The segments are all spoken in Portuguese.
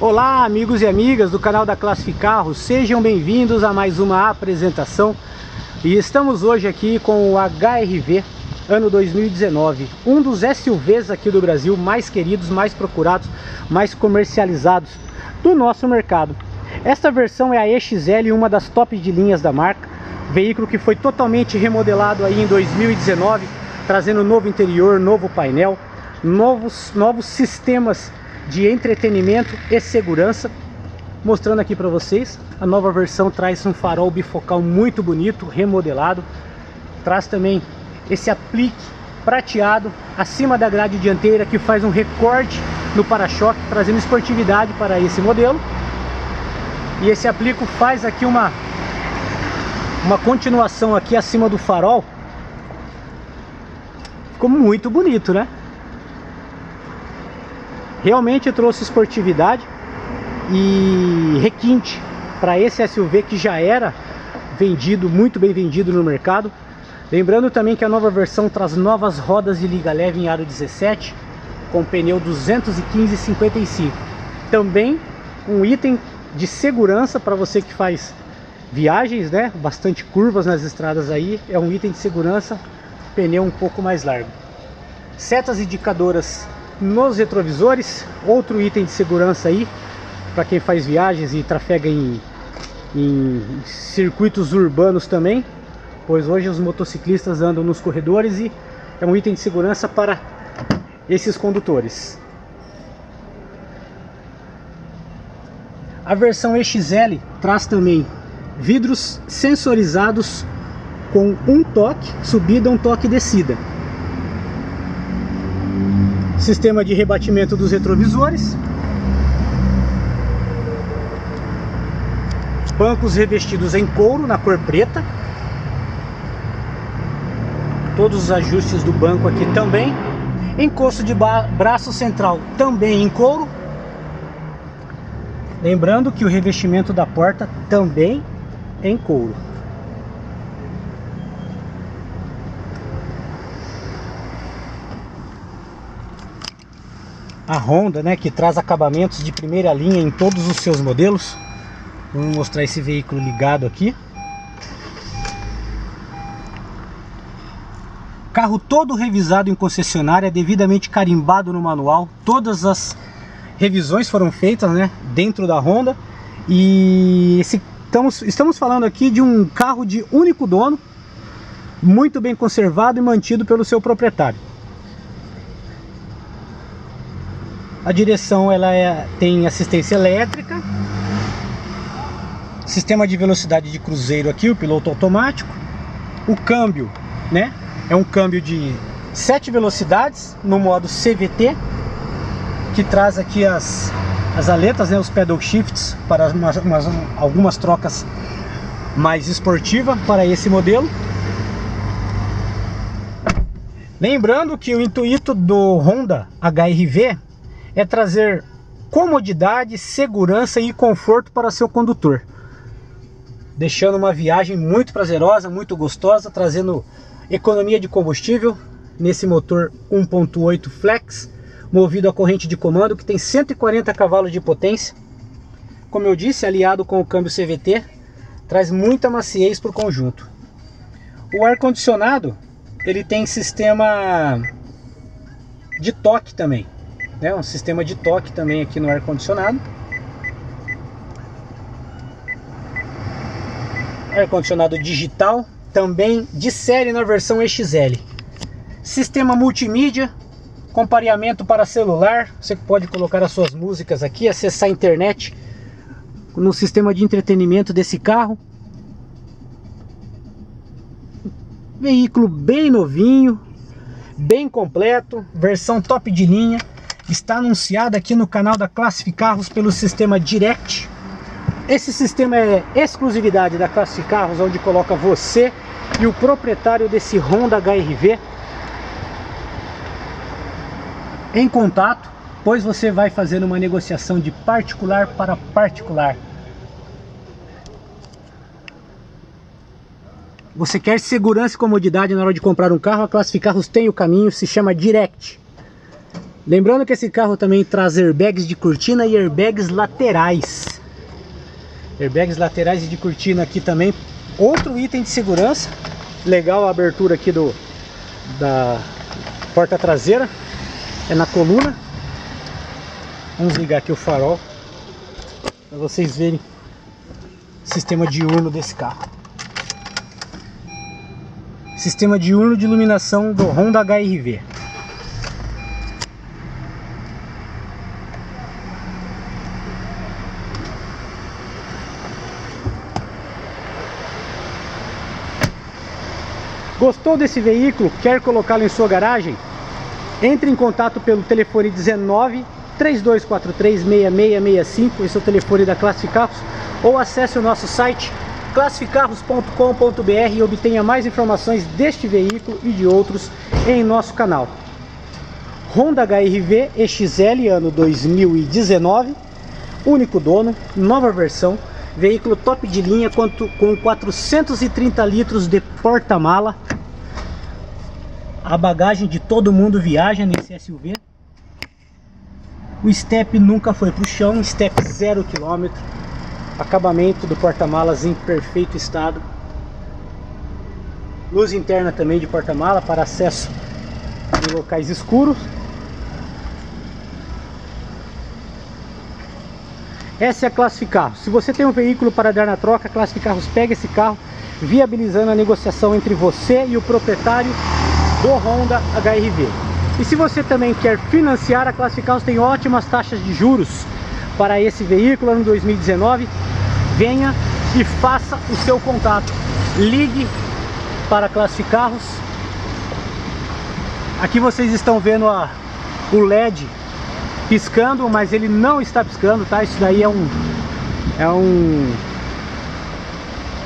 Olá amigos e amigas do canal da Classificarros, sejam bem-vindos a mais uma apresentação. E estamos hoje aqui com o HRV ano 2019, um dos SUVs aqui do Brasil mais queridos, mais procurados, mais comercializados do nosso mercado. Esta versão é a EXL, uma das top de linhas da marca, veículo que foi totalmente remodelado aí em 2019, trazendo novo interior, novo painel, novos, novos sistemas de entretenimento e segurança. Mostrando aqui para vocês, a nova versão traz um farol bifocal muito bonito, remodelado. Traz também esse aplique prateado acima da grade dianteira que faz um recorte no para-choque, trazendo esportividade para esse modelo. E esse aplico faz aqui uma uma continuação aqui acima do farol. Ficou muito bonito, né? Realmente trouxe esportividade e requinte para esse SUV que já era vendido, muito bem vendido no mercado. Lembrando também que a nova versão traz novas rodas de liga leve em aro 17 com pneu 215/55. Também um item de segurança para você que faz viagens, né? Bastante curvas nas estradas aí, é um item de segurança, pneu um pouco mais largo. Setas indicadoras nos retrovisores, outro item de segurança aí, para quem faz viagens e trafega em, em circuitos urbanos também, pois hoje os motociclistas andam nos corredores e é um item de segurança para esses condutores. A versão EXL traz também vidros sensorizados com um toque subida, um toque descida sistema de rebatimento dos retrovisores, bancos revestidos em couro na cor preta, todos os ajustes do banco aqui também, encosto de braço central também em couro, lembrando que o revestimento da porta também em couro. A Honda, né, que traz acabamentos de primeira linha em todos os seus modelos. Vamos mostrar esse veículo ligado aqui. Carro todo revisado em concessionária, devidamente carimbado no manual. Todas as revisões foram feitas, né, dentro da Honda. E esse, estamos, estamos falando aqui de um carro de único dono, muito bem conservado e mantido pelo seu proprietário. A direção ela é, tem assistência elétrica, sistema de velocidade de cruzeiro aqui, o piloto automático, o câmbio, né? É um câmbio de 7 velocidades no modo CVT, que traz aqui as, as aletas, né, os pedal shifts para umas, umas, algumas trocas mais esportiva para esse modelo. Lembrando que o intuito do Honda HRV é trazer comodidade, segurança e conforto para seu condutor, deixando uma viagem muito prazerosa, muito gostosa, trazendo economia de combustível nesse motor 1.8 flex, movido a corrente de comando que tem 140 cavalos de potência. Como eu disse, aliado com o câmbio CVT, traz muita maciez para o conjunto. O ar condicionado ele tem sistema de toque também né, um sistema de toque também aqui no ar condicionado. Ar condicionado digital, também de série na versão XL. Sistema multimídia, com pareamento para celular, você pode colocar as suas músicas aqui, acessar a internet no sistema de entretenimento desse carro. Veículo bem novinho, bem completo, versão top de linha está anunciada aqui no canal da Classificarros pelo sistema Direct. Esse sistema é exclusividade da Classificarros, onde coloca você e o proprietário desse Honda HRV em contato, pois você vai fazer uma negociação de particular para particular. Você quer segurança e comodidade na hora de comprar um carro? A Classificarros tem o caminho, se chama Direct. Lembrando que esse carro também traz airbags de cortina e airbags laterais. Airbags laterais e de cortina aqui também. Outro item de segurança. Legal a abertura aqui do da porta traseira. É na coluna. Vamos ligar aqui o farol para vocês verem o sistema diurno desse carro. Sistema diurno de iluminação do Honda HRV. Gostou desse veículo? Quer colocá-lo em sua garagem? Entre em contato pelo telefone 19 3243 6665, esse é o telefone da Classificarros, ou acesse o nosso site classificarros.com.br e obtenha mais informações deste veículo e de outros em nosso canal. Honda HRV EXL ano 2019, único dono, nova versão, veículo top de linha com 430 litros de porta-mala. A bagagem de todo mundo viaja nesse SUV. O step nunca foi para o chão, step 0 km. Acabamento do porta-malas em perfeito estado. Luz interna também de porta-mala para acesso em locais escuros. Essa é a Classificarros. Se você tem um veículo para dar na troca, a Classificarros pega esse carro, viabilizando a negociação entre você e o proprietário do Honda HRV. E se você também quer financiar, a Classificados tem ótimas taxas de juros para esse veículo ano 2019. Venha e faça o seu contato. Ligue para Classificarros. Aqui vocês estão vendo a, o LED piscando, mas ele não está piscando, tá? Isso daí é um é um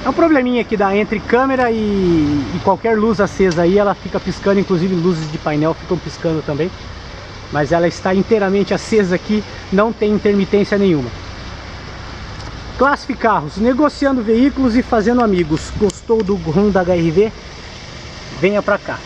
é um probleminha que dá entre câmera e, e, qualquer luz acesa aí, ela fica piscando, inclusive luzes de painel ficam piscando também. Mas ela está inteiramente acesa aqui, não tem intermitência nenhuma. Classificarros, negociando veículos e fazendo amigos. Gostou do Honda HRV? Venha pra cá.